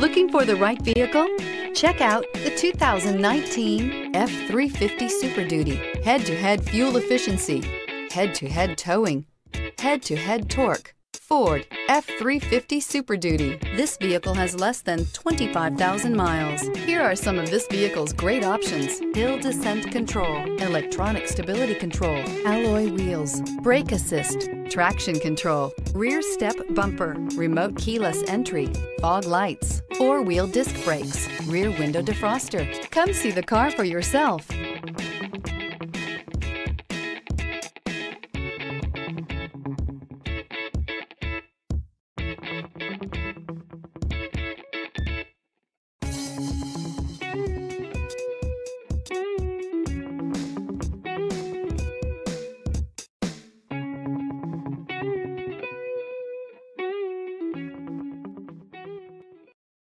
Looking for the right vehicle? Check out the 2019 F-350 Super Duty. Head-to-head fuel efficiency, head-to-head towing, head-to-head torque. Ford F-350 Super Duty. This vehicle has less than 25,000 miles. Here are some of this vehicle's great options. Hill descent control, electronic stability control, alloy wheels, brake assist, traction control, rear step bumper, remote keyless entry, fog lights, four-wheel disc brakes, rear window defroster. Come see the car for yourself.